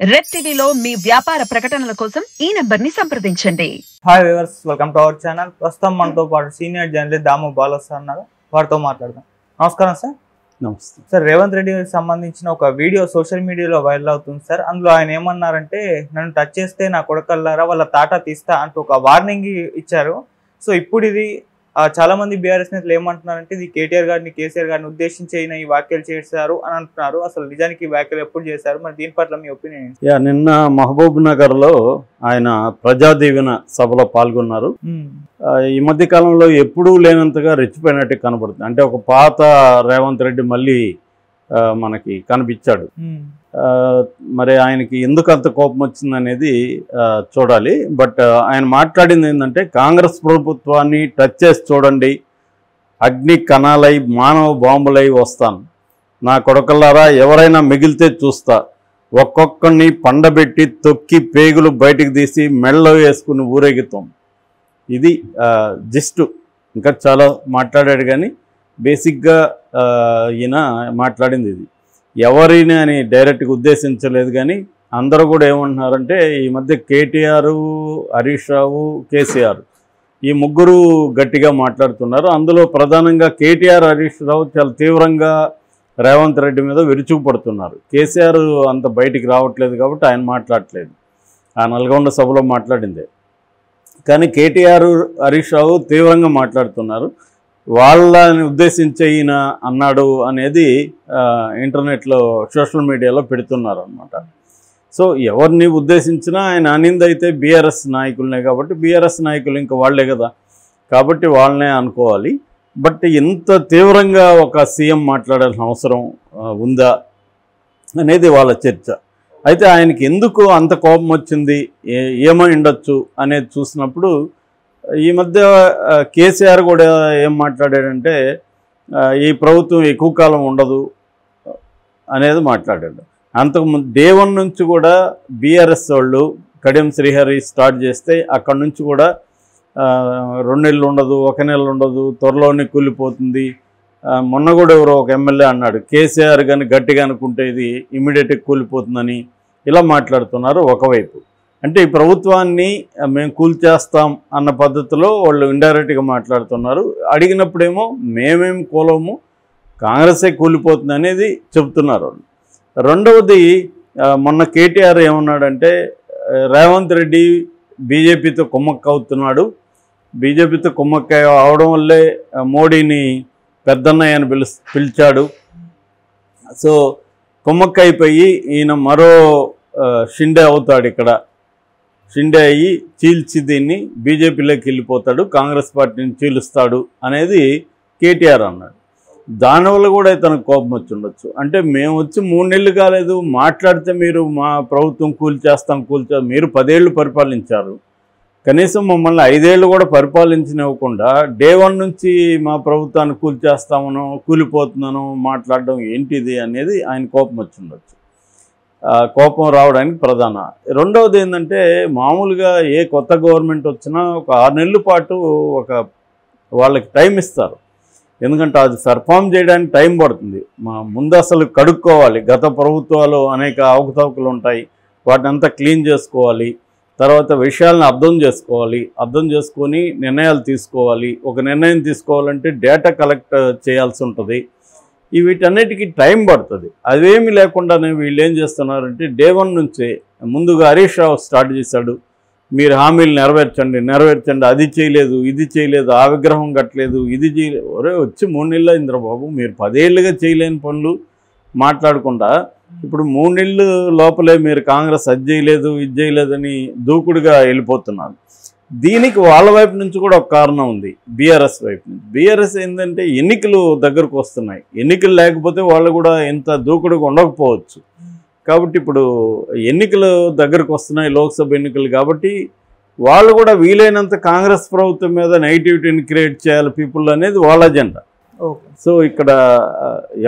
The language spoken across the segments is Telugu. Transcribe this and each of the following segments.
రెడ్ టీవీలో మీ వ్యాపార ప్రకటనల కోసం ఈ నంబర్ని సంప్రదించండి. Hi viewers welcome to our channel ప్రస్తుతం మనతో పాటు senior journalist Damu Bala sir ఉన్నారు. వారితో మాట్లాడదాం. నమస్కారం సార్ నమస్తే. సార్ రేవంత్ రెడ్డికి సంబంధించిన ఒక వీడియో సోషల్ మీడియాలో వైరల్ అవుతుంది సార్ అందులో ఆయన ఏమన్నారంటే నన్ను టచ్ చేస్తే నా కొడకల్లారా వాళ్ళ తాట తీస్తా అంటూ ఒక వార్నింగ్ ఇచ్చారు. సో ఇప్పుడు ఇది చాలా మంది బీఆర్ఎస్ నేతలు ఏమంటున్నారంటే ఇది కేటీఆర్ గారిని కేసీఆర్ గారిని ఉద్దేశించి అయిన ఈ వ్యాఖ్యలు చేశారు అని అంటున్నారు. అసలు నిజానికి ఈ వ్యాఖ్యలు ఎప్పుడు చేశారు? మరి దీని పట్ల మీ ఒపీనియన్ ఏంటి? యా నిన్న మహబూబ్ నగర్లో ఆయన ప్రజాదీవెన సభలో పాల్గొన్నారు. ఈ మధ్య కాలంలో ఎప్పుడూ లేనంతగా రెచ్చిపోయినట్టు కనబడుతుంది. అంటే ఒక పాత రేవంత్ రెడ్డి మళ్ళీ మనకి కనిపించాడు. మరి ఆయనకి ఎందుకు అంత కోపం వచ్చింది అనేది చూడాలి. బట్ ఆయన మాట్లాడింది ఏంటంటే కాంగ్రెస్ ప్రభుత్వాన్ని టచ్ చేసి చూడండి. అగ్ని కణాలై మానవ బాంబులై వస్తాను. నా కొడకల్లారా ఎవరైనా మిగిలితే చూస్తా. ఒక్కొక్కడిని పండబెట్టి తొక్కి పేగులు బయటికి తీసి మెళ్ళలో వేసుకుని ఊరేగుతాం. ఇది జస్ట్ ఇంకా చాలా మాట్లాడాడు కానీ బేసిక్గా ఈయన మాట్లాడింది ఇది. ఎవరిని అని డైరెక్ట్గా ఉద్దేశించలేదు కానీ అందరూ కూడా ఏమంటున్నారంటే ఈ మధ్య కేటీఆర్ హరీష్ రావు కేసీఆర్ ఈ ముగ్గురు గట్టిగా మాట్లాడుతున్నారు. అందులో ప్రధానంగా కేటీఆర్ హరీష్ రావు చాలా తీవ్రంగా రేవంత్ రెడ్డి మీద విరుచుకుపడుతున్నారు. కేసీఆర్ అంత బయటికి రావట్లేదు కాబట్టి ఆయన మాట్లాడట్లేదు. ఆ నల్గొండ సభలో మాట్లాడిందే. కానీ కేటీఆర్ హరీష్ రావు తీవ్రంగా మాట్లాడుతున్నారు. వాళ్ళని ఉద్దేశించి ఈయన అన్నాడు అనేది ఇంటర్నెట్లో సోషల్ మీడియాలో పెడుతున్నారు అనమాట సో ఎవరిని ఉద్దేశించినా ఆయన అనిందైతే బీఆర్ఎస్ నాయకులనే కాబట్టి బీఆర్ఎస్ నాయకులు ఇంకా వాళ్ళే కదా. కాబట్టి వాళ్ళనే అనుకోవాలి. బట్ ఇంత తీవ్రంగా ఒక సీఎం మాట్లాడాల్సిన అవసరం ఉందా అనేది వాళ్ళ చర్చ. అయితే ఆయనకి ఎందుకు అంత కోపం వచ్చింది? ఏ ఏమై ఉండొచ్చు అనేది చూసినప్పుడు ఈ మధ్య కేసీఆర్ కూడా ఏం మాట్లాడాడంటే ఈ ప్రభుత్వం ఎక్కువ కాలం ఉండదు అనేది మాట్లాడాడు. అంతకుముందు దేవన్ నుంచి కూడా బీఆర్ఎస్ వాళ్ళు కడియం శ్రీహరి స్టార్ట్ చేస్తే అక్కడి నుంచి కూడా రెండు నెలలు ఉండదు ఒక నెల ఉండదు త్వరలోనే కూలిపోతుంది. మొన్న కూడా ఎవరో ఒక ఎమ్మెల్యే అన్నాడు కేసీఆర్ కానీ గట్టిగా అనుకుంటే ఇది ఇమీడియట్గా కూలిపోతుందని ఇలా మాట్లాడుతున్నారు ఒకవైపు. అంటే ఈ ప్రభుత్వాన్ని మేము కూల్చేస్తాం అన్న పద్ధతిలో వాళ్ళు ఇండైరెక్ట్గా మాట్లాడుతున్నారు. అడిగినప్పుడేమో మేమేం కూలము కాంగ్రెసే కూలిపోతుంది అనేది చెబుతున్నారు రెండవది మొన్న కేటీఆర్ ఏమన్నాడంటే రేవంత్ రెడ్డి బీజేపీతో కుమ్మక్క అవుతున్నాడు. బీజేపీతో కుమ్మక్క అవడం వల్లే మోడీని పెద్దన్నయ్య అని పిలు పిలిచాడు. సో కుమ్మక్క అయిపోయి ఈయన మరో షిండే అవుతాడు ఇక్కడ. షిండే అయ్యి చీల్చి దీన్ని బీజేపీలోకి వెళ్ళిపోతాడు కాంగ్రెస్ పార్టీని చీలుస్తాడు అనేది కేటీఆర్ అన్నాడు. దానివల్ల కూడా తనకు కోపం వచ్చి ఉండొచ్చు. అంటే మేము వచ్చి మూడు నెలలు కాలేదు మాట్లాడితే మీరు మా ప్రభుత్వం కూల్చేస్తాం కూల్చే మీరు పదేళ్ళు పరిపాలించారు. కనీసం మమ్మల్ని ఐదేళ్ళు కూడా పరిపాలించనివ్వకుండా డే వన్ నుంచి మా ప్రభుత్వాన్ని కూల్చేస్తామనో కూలిపోతున్నానో మాట్లాడడం ఏంటిది అనేది ఆయన కోపం వచ్చి ఉండొచ్చు. కోపం రావడానికి ప్రధాన. రెండవది ఏంటంటే మామూలుగా ఏ కొత్త గవర్నమెంట్ వచ్చినా ఒక ఆరు నెలల పాటు ఒక వాళ్ళకి టైం ఇస్తారు. ఎందుకంటే అది పెర్ఫామ్ చేయడానికి టైం పడుతుంది. మా ముందు అసలు కడుక్కోవాలి. గత ప్రభుత్వాలు అనేక అవకతవకలు ఉంటాయి. వాటిని అంతా క్లీన్ చేసుకోవాలి. తర్వాత విషయాలను అర్థం చేసుకోవాలి. అర్థం చేసుకొని నిర్ణయాలు తీసుకోవాలి. ఒక నిర్ణయం తీసుకోవాలంటే డేటా కలెక్ట్ చేయాల్సి ఉంటుంది. ఈ వీటన్నిటికీ టైం పడుతుంది. అదేమి లేకుండానే వీళ్ళు ఏం చేస్తున్నారంటే డే వన్ నుంచే ముందుగా హరీష్ రావు స్టార్ట్ చేశాడు. మీరు హామీలు నెరవేర్చండి నెరవేర్చండి అది చేయలేదు ఇది చేయలేదు ఆ విగ్రహం కట్టలేదు ఇది చేయలేదు ఒరే వచ్చి మూడు నెలలు ఇంద్రబాబు మీరు పదేళ్ళుగా చేయలేని పనులు మాట్లాడకుండా ఇప్పుడు మూడు నెలలు లోపలే మీరు కాంగ్రెస్ అది చేయలేదు ఇది చేయలేదని దూకుడుగా వెళ్ళిపోతున్నారు. దీనికి వాళ్ళ వైపు నుంచి కూడా ఒక కారణం ఉంది బీఆర్ఎస్ వైపు నుంచి. బీఆర్ఎస్ ఏంటంటే ఎన్నికలు దగ్గరకు వస్తున్నాయి. ఎన్నికలు లేకపోతే వాళ్ళు కూడా ఇంత దూకుడుగా ఉండకపోవచ్చు. కాబట్టి ఇప్పుడు ఎన్నికలు దగ్గరకు వస్తున్నాయి లోక్సభ ఎన్నికలు కాబట్టి వాళ్ళు కూడా వీలైనంత కాంగ్రెస్ ప్రభుత్వం మీద నెగిటివిటీని క్రియేట్ చేయాలి పీపుల్ అనేది వాళ్ళ అజెండా. ఓకే. సో ఇక్కడ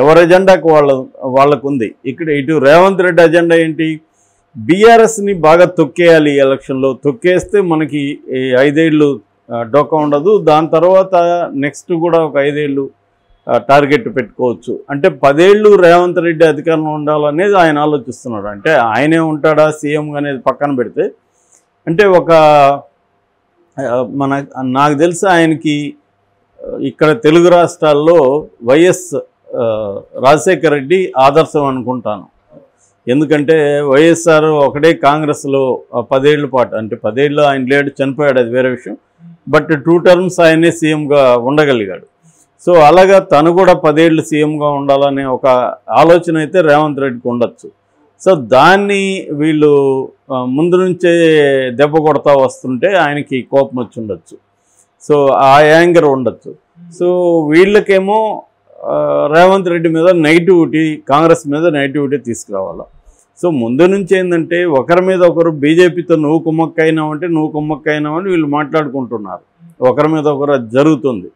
ఎవరి అజెండాకు వాళ్ళ వాళ్ళకు ఉంది ఇక్కడ ఇటు రేవంత్ రెడ్డి అజెండా ఏంటి? బీఆర్ఎస్ని బాగా తొక్కేయాలి ఈ ఎలక్షన్లో తొక్కేస్తే మనకి ఐదేళ్ళు డోకా ఉండదు. దాని తర్వాత నెక్స్ట్ కూడా ఒక ఐదేళ్ళు టార్గెట్ పెట్టుకోవచ్చు. అంటే పదేళ్ళు రేవంత్ రెడ్డి అధికారంలో ఉండాలనేది ఆయన ఆలోచిస్తున్నాడు. అంటే ఆయనే ఉంటాడా సీఎం అనేది పక్కన పెడితే. అంటే ఒక మన నాకు తెలిసి ఆయనకి ఇక్కడ తెలుగు రాష్ట్రాల్లో వైఎస్ రాజశేఖర రెడ్డి ఆదర్శం అనుకుంటాను. ఎందుకంటే వైఎస్ఆర్ ఒకటే కాంగ్రెస్లో పదేళ్ళ పాటు అంటే పదేళ్ళు ఆయన లేడు చనిపోయాడు అది వేరే విషయం. బట్ టూ టర్మ్స్ ఆయనే సీఎంగా ఉండగలిగాడు. సో అలాగా తను కూడా పదేళ్ళు సీఎంగా ఉండాలనే ఒక ఆలోచన అయితే రేవంత్ రెడ్డికి ఉండొచ్చు. సో దాన్ని వీళ్ళు ముందు నుంచే దెబ్బ కొడతా వస్తుంటే ఆయనకి కోపం వచ్చి ఉండొచ్చు. సో ఆ యాంగర్ ఉండొచ్చు. సో వీళ్ళకేమో రేవంత్ రెడ్డి మీద నెగిటివిటీ కాంగ్రెస్ మీద నెగిటివిటీ తీసుకురావాలి. సో ముందు నుంచి ఏంటంటే ఒకరి మీద ఒకరు బీజేపీతో నువ్వు కుమ్మక్కైనావంటే నువ్వు కుమ్మక్కైనావు వీళ్ళు మాట్లాడుకుంటున్నారు. ఒకరి మీద ఒకరు అది జరుగుతుంది.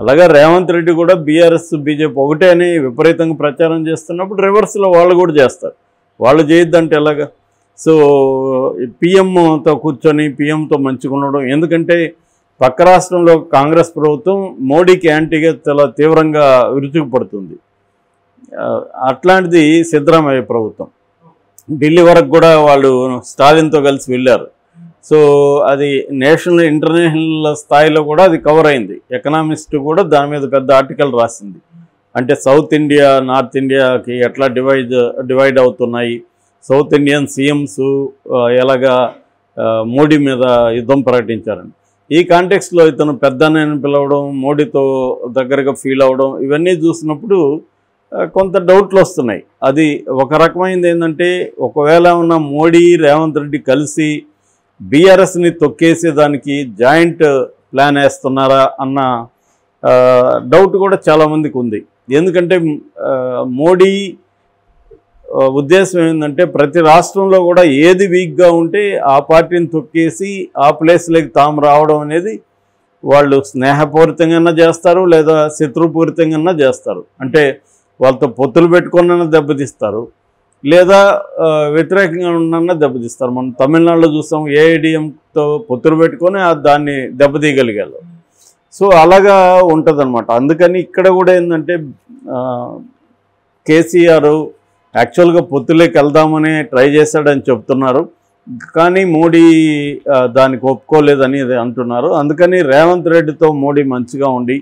అలాగే రేవంత్ రెడ్డి కూడా బీఆర్ఎస్ బీజేపీ ఒకటే అని విపరీతంగా ప్రచారం చేస్తున్నప్పుడు రివర్స్లో వాళ్ళు కూడా చేస్తారు. వాళ్ళు చేయొద్దంటే ఎలాగా? సో పిఎంతో కూర్చొని పిఎంతో మంచిగా ఉండడం ఎందుకంటే పక్క రాష్ట్రంలో కాంగ్రెస్ ప్రభుత్వం మోడీకి యాంటీగా చాలా తీవ్రంగా విరుచుకుపడుతుంది. అట్లాంటిది సిద్ధరామయ్య ప్రభుత్వం. ఢిల్లీ వరకు కూడా వాళ్ళు స్టాలిన్తో కలిసి వెళ్ళారు. సో అది నేషనల్ ఇంటర్నేషనల్ స్థాయిలో కూడా అది కవర్ అయింది. ఎకనామిస్ట్ కూడా దాని మీద పెద్ద ఆర్టికల్ రాసింది. అంటే సౌత్ ఇండియా నార్త్ ఇండియాకి ఎట్లా డివైడ్ డివైడ్ అవుతున్నాయి? సౌత్ ఇండియన్ సీఎంస్ ఎలాగా మోడీ మీద యుద్ధం ప్రకటించారని. ఈ కాంటెక్స్లో ఇతను పెద్దనని పిలవడం మోడీతో దగ్గరగా ఫీల్ అవ్వడం ఇవన్నీ చూసినప్పుడు కొంత డౌట్లు వస్తున్నాయి. అది ఒక రకమైనది ఏంటంటే ఒకవేళ ఉన్న మోడీ రేవంత్ రెడ్డి కలిసి బీఆర్ఎస్ని తొక్కేసేదానికి జాయింట్ ప్లాన్ వేస్తున్నారా అన్న డౌట్ కూడా చాలామందికి ఉంది. ఎందుకంటే మోడీ ఉద్దేశం ఏంటంటే ప్రతి రాష్ట్రంలో కూడా ఏది వీక్గా ఉంటే ఆ పార్టీని తొక్కేసి ఆ ప్లేస్లోకి తాము రావడం అనేది వాళ్ళు స్నేహపూరితంగా చేస్తారు లేదా శత్రుపూరితంగా చేస్తారు. అంటే వాళ్ళతో పొత్తులు పెట్టుకున్న దెబ్బతీస్తారు లేదా వ్యతిరేకంగా ఉన్న దెబ్బతీస్తారు. మనం తమిళనాడులో చూస్తాం ఏఐడిఎంతో పొత్తులు పెట్టుకొని దాన్ని దెబ్బతీయగలిగారు. సో అలాగా ఉంటుందన్నమాట. అందుకని ఇక్కడ కూడా ఏంటంటే కేసీఆర్ యాక్చువల్గా పొత్తులోకి వెళ్దామని ట్రై చేశాడని చెప్తున్నారు. కానీ మోడీ దానికి ఒప్పుకోలేదని అంటున్నారు. అందుకని రేవంత్ రెడ్డితో మోడీ మంచిగా ఉండి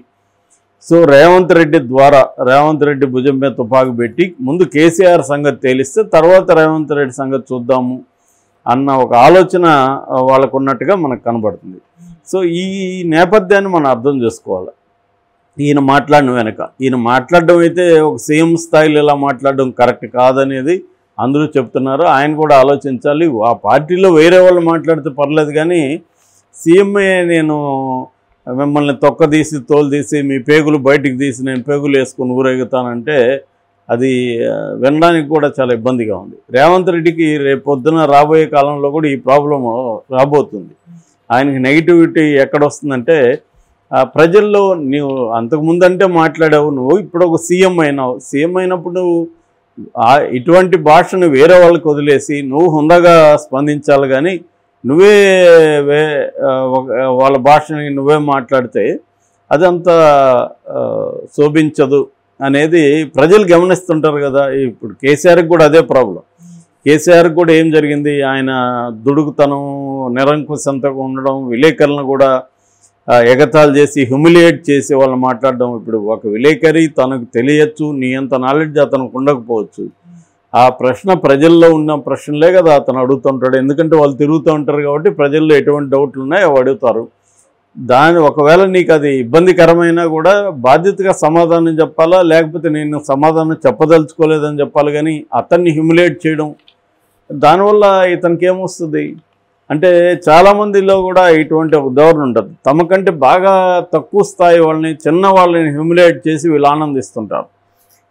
సో రేవంత్ రెడ్డి ద్వారా రేవంత్ రెడ్డి భుజం మీద తుపాకు పెట్టి ముందు కేసీఆర్ సంగతి తేలిస్తే తర్వాత రేవంత్ రెడ్డి సంగతి చూద్దాము అన్న ఒక ఆలోచన వాళ్ళకున్నట్టుగా వాళ్ళకు ఉన్నట్టుగా మనకు కనబడుతుంది. సో ఈ నేపథ్యాన్ని మనం అర్థం చేసుకోవాలి. ఈయన మాట్లాడిన వెనక. ఈయన మాట్లాడడం అయితే ఒక సీఎం స్థాయిలో ఇలా మాట్లాడడం కరెక్ట్ కాదనేది అందరూ చెప్తున్నారు. ఆయన కూడా ఆలోచించాలి. ఆ పార్టీలో వేరే వాళ్ళు మాట్లాడితే పర్లేదు కానీ సీఎంఏ నేను మిమ్మల్ని తొక్కదీసి తోలుదీసి మీ పేగులు బయటికి తీసి నేను పేగులు వేసుకొని ఊరేగుతానంటే అది వినడానికి కూడా చాలా ఇబ్బందిగా ఉంది. రేవంత్ రెడ్డికి రేపు పొద్దున రాబోయే కాలంలో కూడా ఈ ప్రాబ్లం రాబోతుంది. ఆయనకి నెగిటివిటీ ఎక్కడ వస్తుందంటే ప్రజల్లో నువ్వు అంతకుముందు అంటే మాట్లాడావు నువ్వు ఇప్పుడు ఒక సీఎం అయినావు. సీఎం అయినప్పుడు నువ్వు ఇటువంటి భాషను వేరే వాళ్ళకి వదిలేసి నువ్వు హుందాగా స్పందించాలి కానీ నువ్వే వే ఒక- వాళ్ళ భాషని నువ్వే మాట్లాడితే అదంత శోభించదు అనేది ప్రజలు గమనిస్తుంటారు కదా. ఇప్పుడు కేసీఆర్కి కూడా అదే ప్రాబ్లం. కేసీఆర్కి కూడా ఏం జరిగింది? ఆయన దుడుకుతనం నిరంకుశంతగా ఉండడం విలేకరులను కూడా ఎగతాలు చేసి హ్యూమిలియేట్ చేసి వాళ్ళు మాట్లాడడం ఇప్పుడు ఒక విలేకరి తనకు తెలియచ్చు నీ అంత నాలెడ్జ్ అతనికి ఉండకపోవచ్చు. ఆ ప్రశ్న ప్రజల్లో ఉన్న ప్రశ్నలే కదా అతను అడుగుతుంటాడు. ఎందుకంటే వాళ్ళు తిరుగుతూ ఉంటారు కాబట్టి ప్రజల్లో ఎటువంటి డౌట్లు ఉన్నాయో అడుగుతారు. దాని ఒకవేళ నీకు అది ఇబ్బందికరమైనా కూడా బాధ్యతగా సమాధానం చెప్పాలా? లేకపోతే నేను సమాధానం చెప్పదలుచుకోలేదని చెప్పాలి కానీ అతన్ని హ్యూమిలేట్ చేయడం దానివల్ల ఇతనికి ఏమొస్తుంది? అంటే చాలామందిలో కూడా ఇటువంటి ఒక ధోరణి ఉంటుంది. తమకంటే బాగా తక్కువ స్థాయి వాళ్ళని చిన్న వాళ్ళని హ్యూమిలేట్ చేసి వీళ్ళు ఆనందిస్తుంటారు.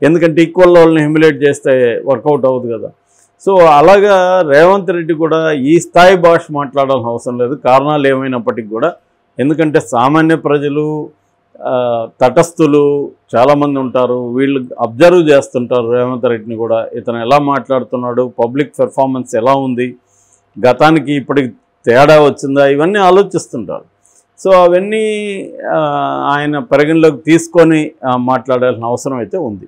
ఎందుకంటే ఈక్వల్ వాళ్ళని హ్యూమిలేట్ చేస్తే వర్కౌట్ అవ్వదు కదా. సో అలాగా రేవంత్ రెడ్డి కూడా ఈ స్థాయి భాష మాట్లాడాల్సిన అవసరం లేదు. కారణాలు ఏమైనప్పటికీ కూడా ఎందుకంటే సామాన్య ప్రజలు తటస్థులు చాలామంది ఉంటారు. వీళ్ళు అబ్జర్వ్ చేస్తుంటారు రేవంత్ రెడ్డిని కూడా. ఇతను ఎలా మాట్లాడుతున్నాడు పబ్లిక్ పెర్ఫార్మెన్స్ ఎలా ఉంది గతానికి ఇప్పటికి తేడా వచ్చిందా? ఇవన్నీ ఆలోచిస్తుంటారు. సో అవన్నీ ఆయన పరిగణలోకి తీసుకొని మాట్లాడాల్సిన అవసరం అయితే ఉంది.